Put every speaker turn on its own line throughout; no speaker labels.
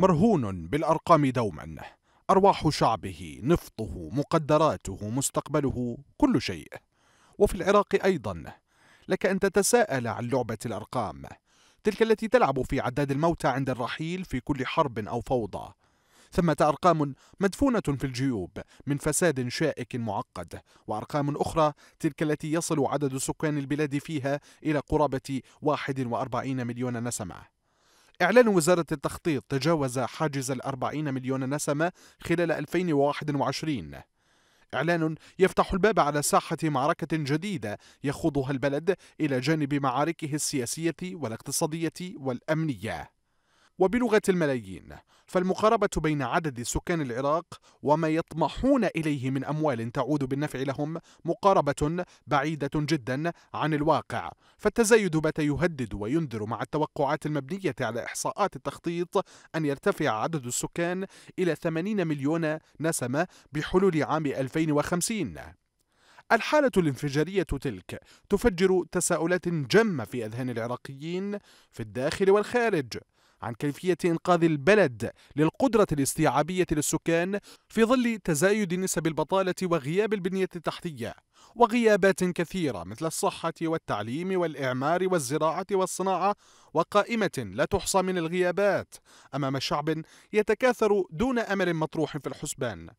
مرهون بالأرقام دوما. أرواح شعبه نفطه مقدراته مستقبله كل شيء. وفي العراق أيضا. لك أن تتساءل عن لعبة الأرقام. تلك التي تلعب في عداد الموتى عند الرحيل في كل حرب أو فوضى. ثمة أرقام مدفونة في الجيوب من فساد شائك معقد. وأرقام أخرى تلك التي يصل عدد سكان البلاد فيها إلى قرابة 41 مليون نسمة. إعلان وزارة التخطيط تجاوز حاجز الأربعين مليون نسمة خلال 2021 إعلان يفتح الباب على ساحة معركة جديدة يخوضها البلد إلى جانب معاركه السياسية والاقتصادية والأمنية. وبلغة الملايين. فالمقاربة بين عدد سكان العراق وما يطمحون إليه من أموال تعود بالنفع لهم مقاربة بعيدة جدا عن الواقع. فالتزايد بات يهدد وينذر مع التوقعات المبنية على إحصاءات التخطيط أن يرتفع عدد السكان إلى 80 مليون نسمة بحلول عام 2050 الحالة الانفجارية تلك تفجر تساؤلات جمة في أذهان العراقيين في الداخل والخارج. عن كيفية إنقاذ البلد للقدرة الاستيعابية للسكان في ظل تزايد نسب البطالة وغياب البنية التحتية وغيابات كثيرة مثل الصحة والتعليم والإعمار والزراعة والصناعة وقائمة لا تحصى من الغيابات أمام شعب يتكاثر دون أمل مطروح في الحسبان.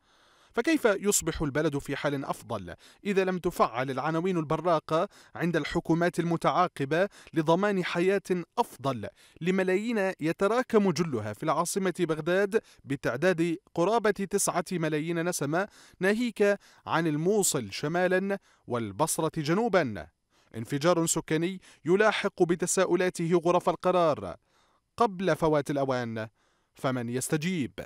فكيف يصبح البلد في حال أفضل؟ إذا لم تفعل العناوين البراقة عند الحكومات المتعاقبة لضمان حياة أفضل لملايين يتراكم جلها في العاصمة بغداد بتعداد قرابة تسعة ملايين نسمة ناهيك عن الموصل شمالا والبصرة جنوبا. انفجار سكاني يلاحق بتساؤلاته غرف القرار. قبل فوات الأوان فمن يستجيب؟